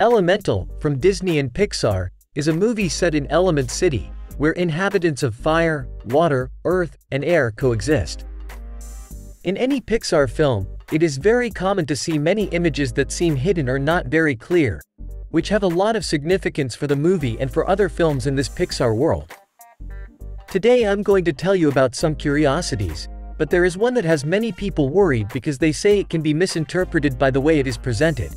Elemental, from Disney and Pixar, is a movie set in Element City, where inhabitants of fire, water, earth, and air coexist. In any Pixar film, it is very common to see many images that seem hidden or not very clear, which have a lot of significance for the movie and for other films in this Pixar world. Today I'm going to tell you about some curiosities, but there is one that has many people worried because they say it can be misinterpreted by the way it is presented.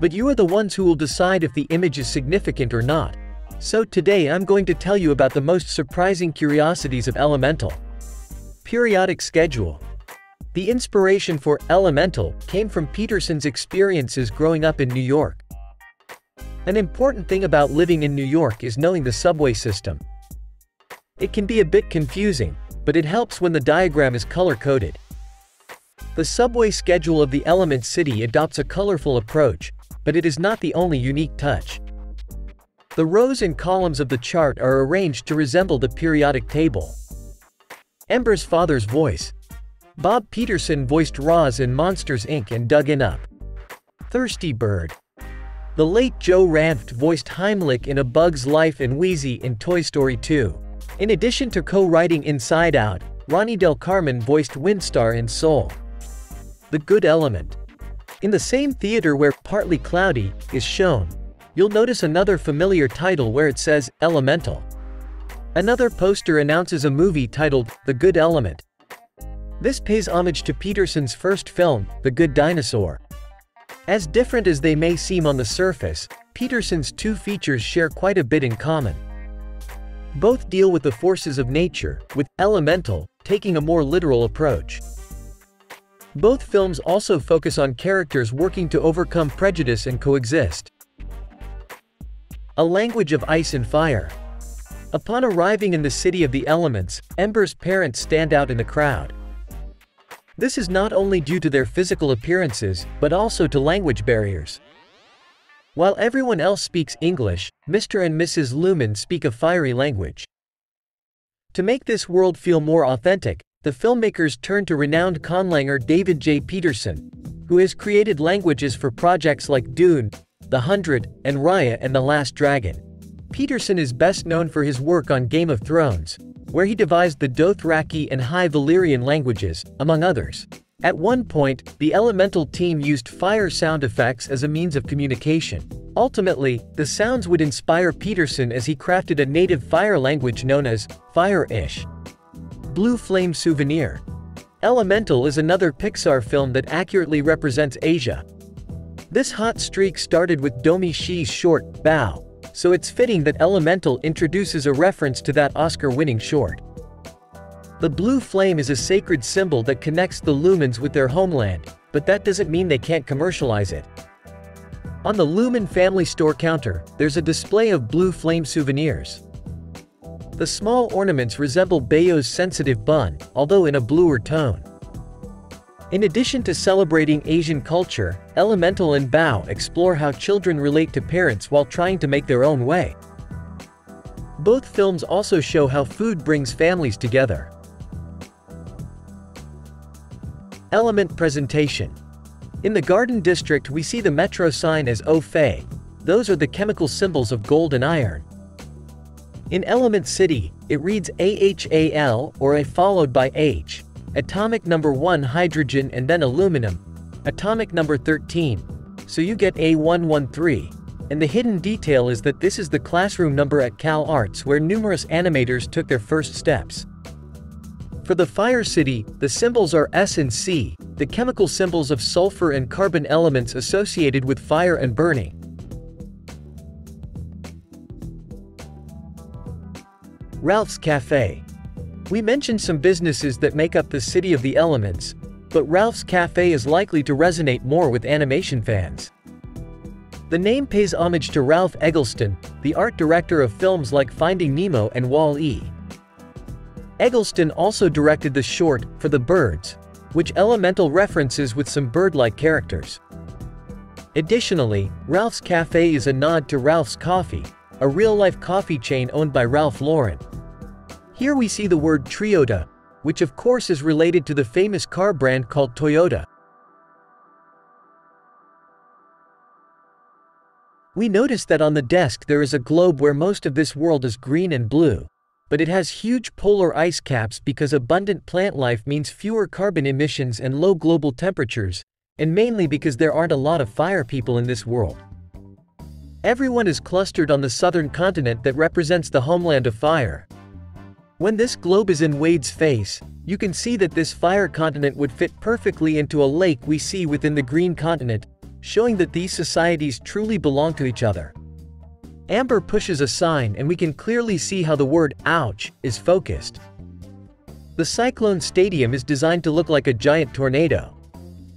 But you are the ones who will decide if the image is significant or not. So today I'm going to tell you about the most surprising curiosities of Elemental. Periodic Schedule The inspiration for Elemental came from Peter Sohn's experiences growing up in New York. An important thing about living in New York is knowing the subway system. It can be a bit confusing, but it helps when the diagram is color-coded. The subway schedule of the Element City adopts a colorful approach, but it is not the only unique touch. The rows and columns of the chart are arranged to resemble the periodic table. Ember's father's voice. Bob Peterson voiced Roz in Monsters Inc. and Dug In Up. Thirsty Bird. The late Joe Ranft voiced Heimlich in A Bug's Life and Wheezy in Toy Story 2. In addition to co-writing Inside Out, Ronnie Del Carmen voiced Windstar in Soul. The Good Element. In the same theater where Partly Cloudy is shown, you'll notice another familiar title where it says Elemental. Another poster announces a movie titled The Good Element. This pays homage to Peter Sohn's first film, The Good Dinosaur. As different as they may seem on the surface, Peter Sohn's two features share quite a bit in common. Both deal with the forces of nature, with Elemental taking a more literal approach. Both films also focus on characters working to overcome prejudice and coexist. A language of ice and fire. Upon arriving in the city of the elements, Ember's parents stand out in the crowd. This is not only due to their physical appearances, but also to language barriers. While everyone else speaks English, Mr. and Mrs. Lumen speak a fiery language. To make this world feel more authentic, the filmmakers turned to renowned conlanger David J. Peterson, who has created languages for projects like Dune, The Hundred, and Raya and the Last Dragon. Peterson is best known for his work on Game of Thrones, where he devised the Dothraki and High Valyrian languages, among others. At one point, the Elemental team used fire sound effects as a means of communication. Ultimately, the sounds would inspire Peterson as he crafted a native fire language known as Fire-ish. Blue Flame Souvenir Elemental is another Pixar film that accurately represents Asia. This hot streak started with Domee Shi's short, Bao, so it's fitting that Elemental introduces a reference to that Oscar-winning short. The blue flame is a sacred symbol that connects the lumens with their homeland, but that doesn't mean they can't commercialize it. On the Lumen family store counter, there's a display of blue flame souvenirs. The small ornaments resemble Bao's sensitive bun, although in a bluer tone. In addition to celebrating Asian culture, Elemental and Bao explore how children relate to parents while trying to make their own way. Both films also show how food brings families together. Element Presentation In the Garden District we see the metro sign as O Fe. Those are the chemical symbols of gold and iron. In Element City, it reads AHAL or A followed by H. Atomic number 1 hydrogen and then aluminum. Atomic number 13. So you get A113. And the hidden detail is that this is the classroom number at Cal Arts where numerous animators took their first steps. For the Fire City, the symbols are S and C, the chemical symbols of sulfur and carbon elements associated with fire and burning. Ralph's Cafe. We mentioned some businesses that make up the City of the Elements, but Ralph's Cafe is likely to resonate more with animation fans. The name pays homage to Ralph Eggleston, the art director of films like Finding Nemo and Wall-E. Eggleston also directed the short, For the Birds, which Elemental references with some bird-like characters. Additionally, Ralph's Cafe is a nod to Ralph's Coffee, a real-life coffee chain owned by Ralph Lauren. Here we see the word Toyota, which of course is related to the famous car brand called Toyota. We notice that on the desk there is a globe where most of this world is green and blue, but it has huge polar ice caps because abundant plant life means fewer carbon emissions and low global temperatures, and mainly because there aren't a lot of fire people in this world. Everyone is clustered on the southern continent that represents the homeland of fire. When this globe is in Wade's face, you can see that this fire continent would fit perfectly into a lake we see within the green continent, showing that these societies truly belong to each other. Ember pushes a sign and we can clearly see how the word ouch is focused. The Cyclone Stadium is designed to look like a giant tornado.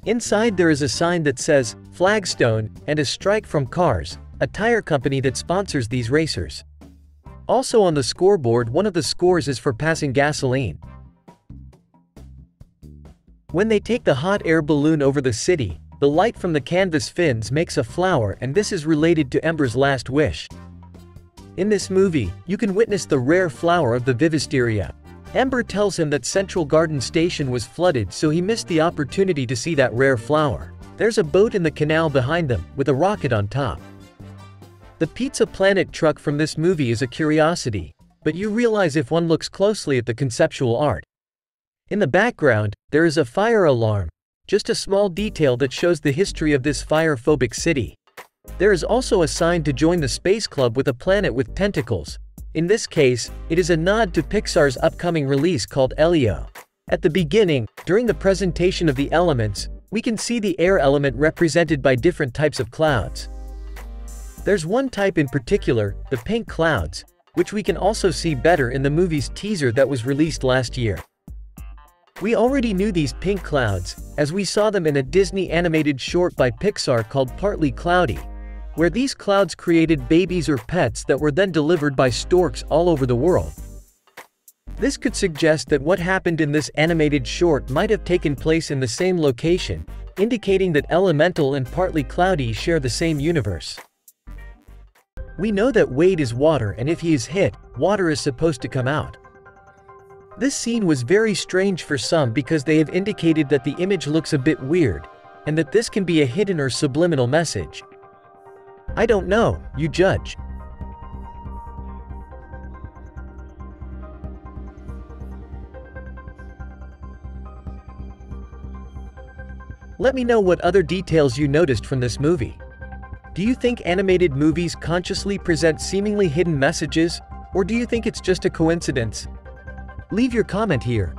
Inside there is a sign that says, Flagstone, and a strike from Cars, a tire company that sponsors these racers. Also on the scoreboard one of the scores is for passing gasoline. When they take the hot air balloon over the city, the light from the canvas fins makes a flower and this is related to Ember's last wish. In this movie, you can witness the rare flower of the Vivisteria. Ember tells him that Central Garden Station was flooded so he missed the opportunity to see that rare flower. There's a boat in the canal behind them, with a rocket on top. The Pizza Planet truck from this movie is a curiosity, but you realize if one looks closely at the conceptual art. In the background, there is a fire alarm, just a small detail that shows the history of this fire-phobic city. There is also a sign to join the Space Club with a planet with tentacles. In this case, it is a nod to Pixar's upcoming release called Elio. At the beginning, during the presentation of the elements, we can see the air element represented by different types of clouds. There's one type in particular, the pink clouds, which we can also see better in the movie's teaser that was released last year. We already knew these pink clouds, as we saw them in a Disney animated short by Pixar called Partly Cloudy, where these clouds created babies or pets that were then delivered by storks all over the world. This could suggest that what happened in this animated short might have taken place in the same location, indicating that Elemental and Partly Cloudy share the same universe. We know that Wade is water and if he is hit, water is supposed to come out. This scene was very strange for some because they have indicated that the image looks a bit weird, and that this can be a hidden or subliminal message. I don't know, you judge. Let me know what other details you noticed from this movie. Do you think animated movies consciously present seemingly hidden messages, or do you think it's just a coincidence? Leave your comment here.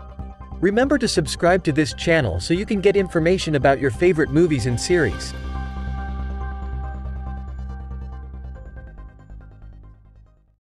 Remember to subscribe to this channel so you can get information about your favorite movies and series.